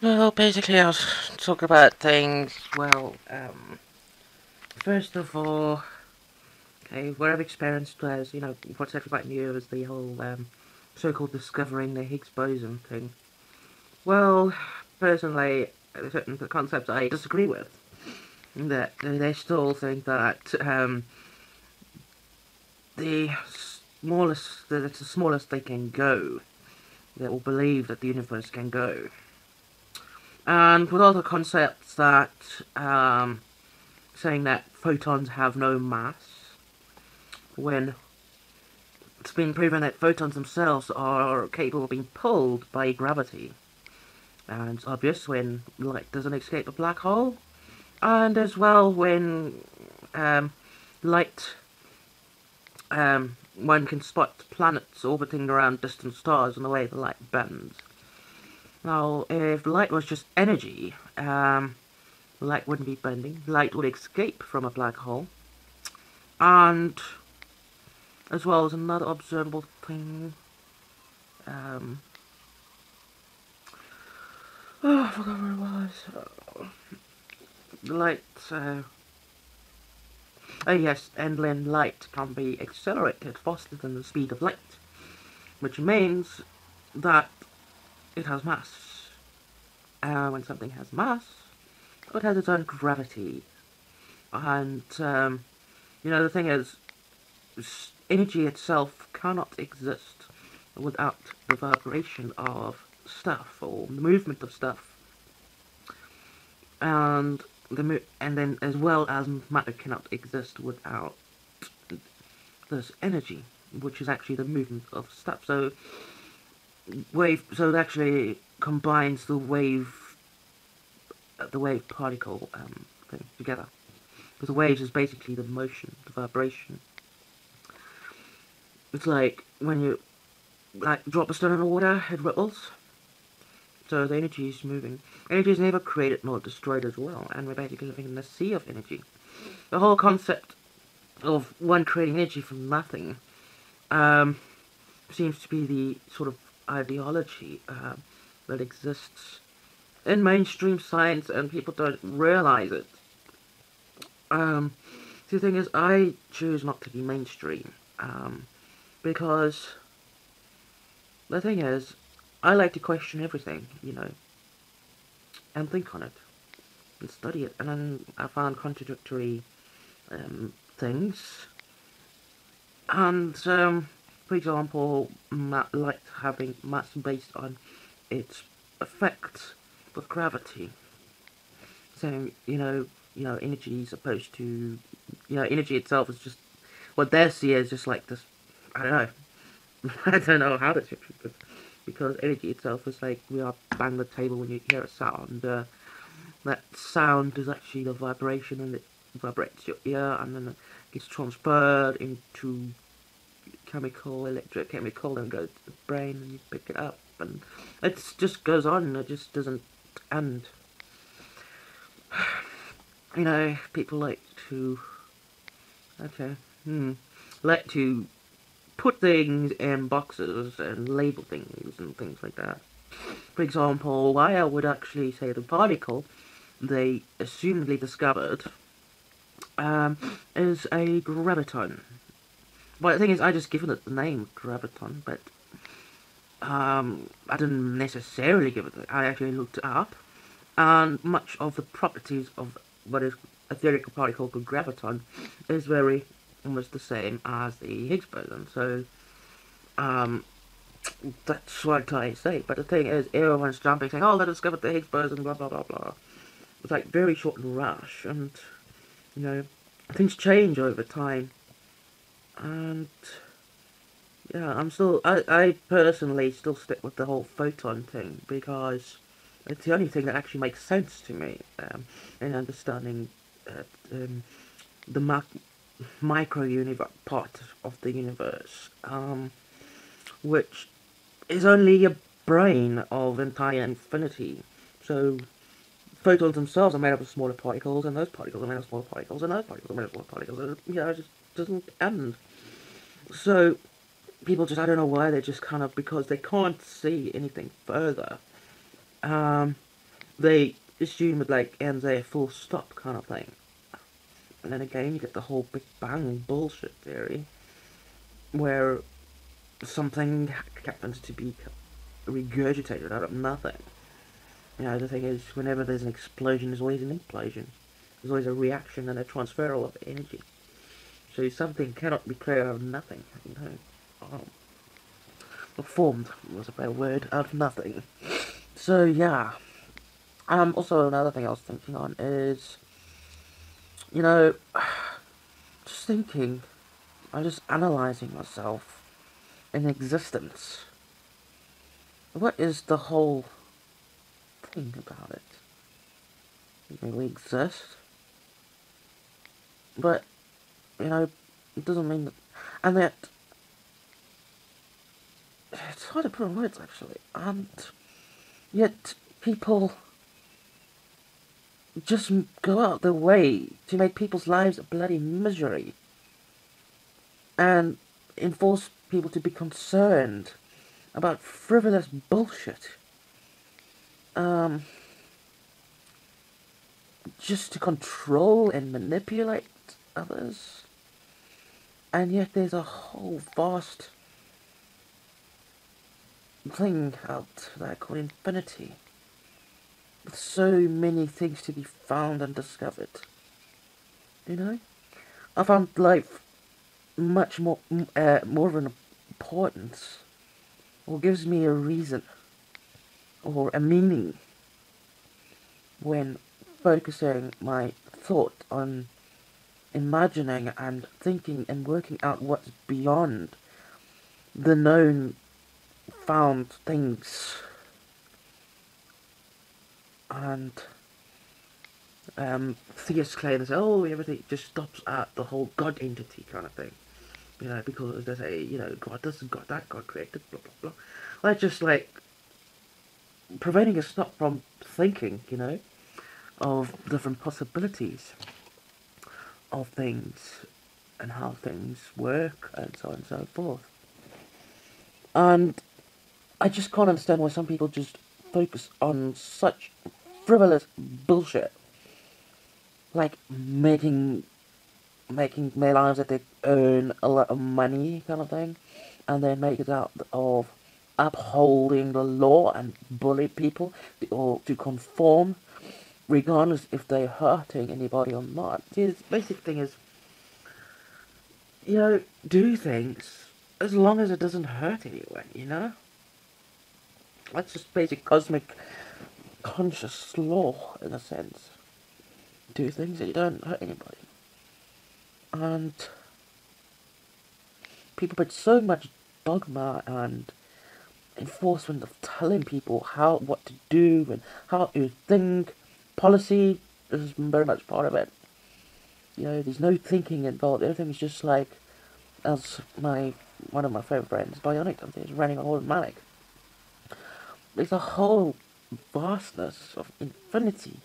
Well, basically, I'll talk about things. Well, um, first of all, okay, what I've experienced was, you know, what's actually quite new is the whole um, so-called discovering the Higgs boson thing. Well, personally, certain concepts I disagree with. That they still think that um, the smallest, that it's the smallest they can go. That will believe that the universe can go. And with the concepts that um, saying that photons have no mass, when it's been proven that photons themselves are capable of being pulled by gravity. And it's obvious when light doesn't escape a black hole, and as well when um, light, um, one can spot planets orbiting around distant stars in the way the light bends. Now, if light was just energy, um, light wouldn't be bending. Light would escape from a black hole. And, as well as another observable thing, um, oh, I forgot where it was. Light, uh, oh yes, and then light can be accelerated faster than the speed of light, which means that it has mass. Uh, when something has mass, it has its own gravity. And, um, you know, the thing is, energy itself cannot exist without the vibration of stuff, or the movement of stuff. And the and then as well as matter cannot exist without this energy, which is actually the movement of stuff. So wave, so it actually combines the wave, uh, the wave particle um, thing together. Because the waves is basically the motion, the vibration. It's like when you, like, drop a stone in the water, it ripples. So the energy is moving. Energy is never created nor destroyed as well, and we're basically living in a sea of energy. The whole concept of one creating energy from nothing um, seems to be the sort of ideology uh, that exists in mainstream science and people don't realize it. Um, the thing is, I choose not to be mainstream um, because the thing is, I like to question everything, you know, and think on it and study it. And then I found contradictory um, things. And um, for example, light having mass based on its effect with gravity. So, you know, you know, energy is supposed to, you know, energy itself is just, what they see is just like this, I don't know, I don't know how to describe this, because energy itself is like, we are bang the table when you hear a sound, uh, that sound is actually the vibration and it vibrates your ear and then it gets transferred into chemical, electrochemical, and goes to the brain, and you pick it up, and it just goes on. It just doesn't end. You know, people like to, okay, hmm, like to put things in boxes and label things and things like that. For example, why I would actually say the particle they assumedly discovered um, is a graviton. Well, the thing is, I just given it the name Graviton, but um, I didn't necessarily give it. The, I actually looked it up, and much of the properties of what is a theoretical particle called graviton is very almost the same as the Higgs boson. So, um, that's what I say. But the thing is, everyone's jumping, saying, "Oh, they discovered the Higgs boson," blah blah blah blah. It's like very short and rush, and you know, things change over time and yeah, I'm still, I, I personally still stick with the whole photon thing because it's the only thing that actually makes sense to me um, in understanding uh, um, the micro universe part of the universe, um, which is only a brain of entire infinity. So photons themselves are made up of smaller particles, and those particles are made up of smaller particles, and those particles are made up of smaller particles. And, you know, it just doesn't end. So, people just, I don't know why, they just kind of, because they can't see anything further, um, they assume it like ends a full stop kind of thing. And then again, you get the whole Big Bang bullshit theory, where something happens to be regurgitated out of nothing. You know, the thing is, whenever there's an explosion, there's always an implosion. There's always a reaction and a transferal of energy. So something cannot be created out of nothing, know. Um, formed was a better word, out of nothing. So yeah. Um, also another thing I was thinking on is, you know, just thinking, I'm just analysing myself in existence. What is the whole thing about it? We exist, but you know, it doesn't mean that, and that it's hard to put in words actually, and yet people just go out their way to make people's lives a bloody misery and enforce people to be concerned about frivolous bullshit. Um, just to control and manipulate others. And yet there's a whole vast thing out there called infinity. With so many things to be found and discovered. You know? I found life much more, uh, more of an importance, or gives me a reason, or a meaning, when focusing my thought on imagining and thinking and working out what's beyond the known found things. And um, theists claim that oh everything just stops at the whole God entity kind of thing. You know because they say you know God doesn't got that God created blah blah blah. That's just like preventing us not from thinking you know of different possibilities of things and how things work and so on and so forth. And I just can't understand why some people just focus on such frivolous bullshit. Like making making their lives that they earn a lot of money kind of thing and then make it out of upholding the law and bully people or to conform regardless if they're hurting anybody or not. See, the basic thing is, you know, do things as long as it doesn't hurt anyone, you know? That's just basic cosmic conscious law, in a sense. Do things that you don't hurt anybody. And people put so much dogma and enforcement of telling people how what to do and how to think policy is very much part of it. You know, there's no thinking involved. Everything is just like, as my one of my favorite friends, Bionic, is running on automatic. There's a whole vastness of infinity.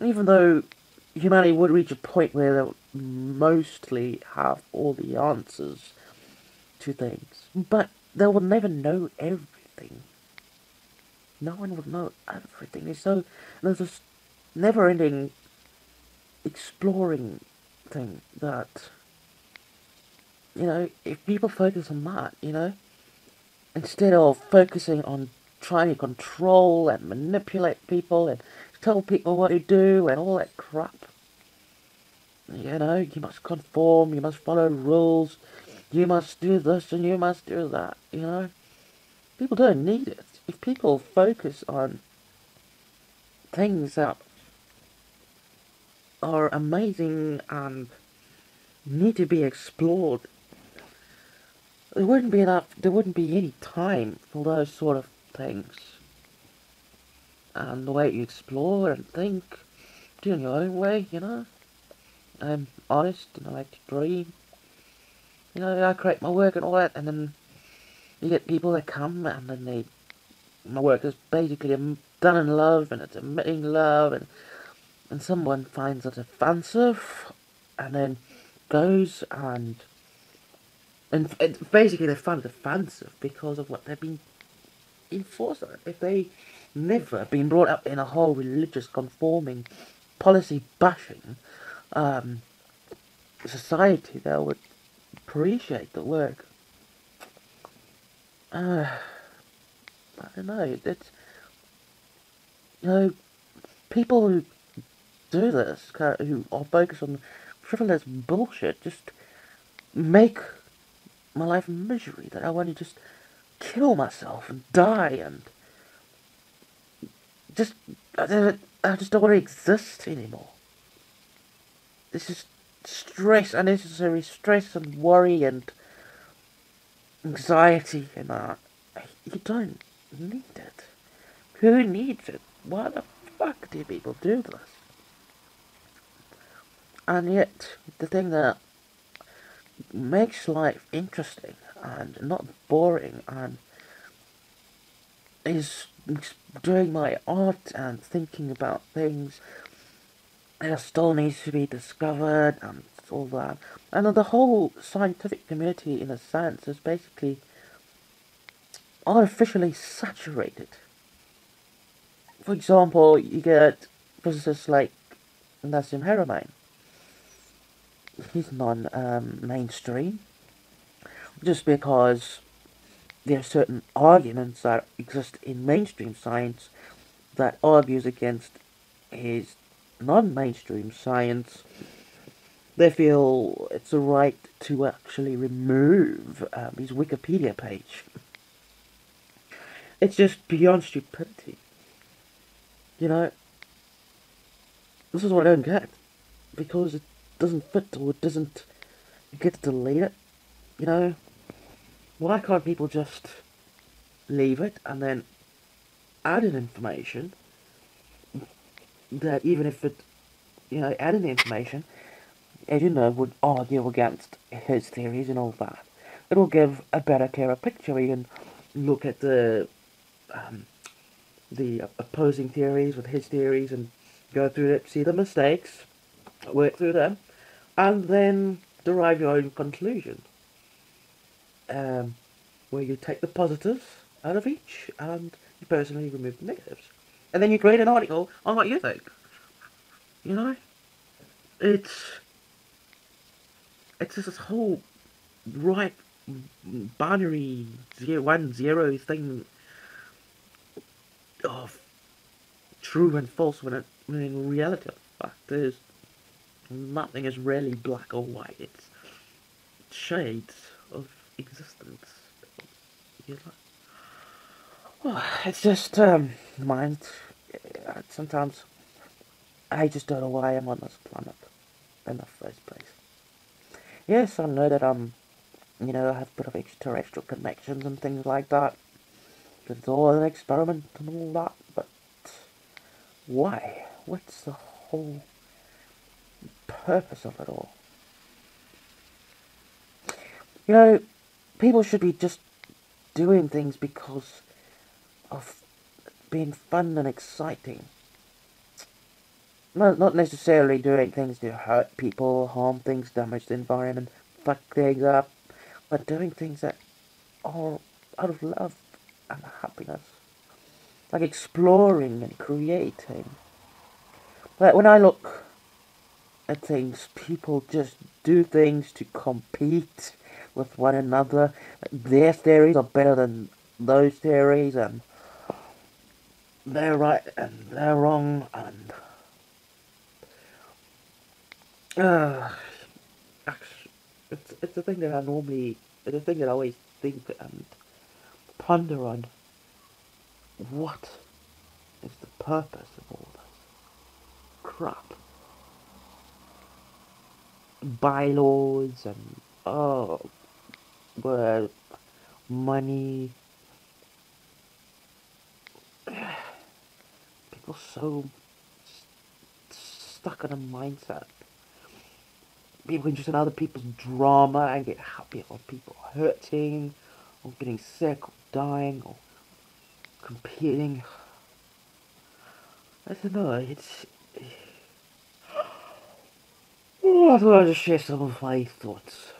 Even though humanity would reach a point where they'll mostly have all the answers to things, but they will never know everything no one would know everything. There's so there's this never-ending exploring thing that you know if people focus on that, you know, instead of focusing on trying to control and manipulate people and tell people what to do and all that crap. You know, you must conform, you must follow rules, you must do this and you must do that, you know. People don't need it if people focus on things that are amazing and need to be explored, there wouldn't be enough, there wouldn't be any time for those sort of things. And the way you explore and think, do in your own way, you know. I'm honest and I like to dream. You know, I create my work and all that, and then you get people that come and then they my work is basically done in love and it's emitting love and and someone finds it offensive and then goes and and it, basically they find it offensive because of what they've been enforced on. If they never been brought up in a whole religious conforming, policy bashing um, society they would appreciate the work. Uh, I don't know. It's you know people who do this, who are focused on frivolous bullshit, just make my life misery. That I want to just kill myself and die and just I, I just don't want to exist anymore. This is stress, unnecessary stress and worry and anxiety, and uh, you don't need it. Who needs it? Why the fuck do people do this? And yet, the thing that makes life interesting and not boring and is doing my art and thinking about things that still needs to be discovered and all that. And the whole scientific community, in a sense, is basically artificially saturated. For example, you get physicists like Nassim Haramein. He's non-mainstream, um, just because there are certain arguments that exist in mainstream science that argues against his non-mainstream science. They feel it's a right to actually remove um, his Wikipedia page. It's just beyond stupidity. You know, this is what I don't get. Because it doesn't fit or it doesn't, get to delete it. You know, why can't people just leave it and then add in information that even if it, you know, add in information, as you know, would argue against his theories and all that. It will give a better, clearer picture. You can look at the um, the opposing theories with his theories and go through it, see the mistakes, work through them, and then derive your own conclusion. Um, where you take the positives out of each and you personally remove the negatives. And then you create an article on what you think. You know? It's it's this whole right binary zero one zero thing of true and false when, it, when in reality fact is nothing is really black or white. It's shades of existence. You know? Well, it's just um, mind. Sometimes I just don't know why I'm on this planet in the first place. Yes, I know that I'm, you know, I have a bit of extraterrestrial connections and things like that. It's all an experiment and all that, but why? What's the whole purpose of it all? You know, people should be just doing things because of being fun and exciting. Not, not necessarily doing things to hurt people, harm things, damage the environment, fuck things up, but doing things that are out of love and happiness. Like exploring and creating. Like when I look at things, people just do things to compete with one another. Their theories are better than those theories, and they're right and they're wrong, and uh, it's it's a thing that I normally, it's a thing that I always think and ponder on. What is the purpose of all this crap? Bylaws and oh but money people so stuck in a mindset people interested in other people's drama and get happy about people hurting or getting sick or dying or competing. I don't know it's I thought I'd just share some of my thoughts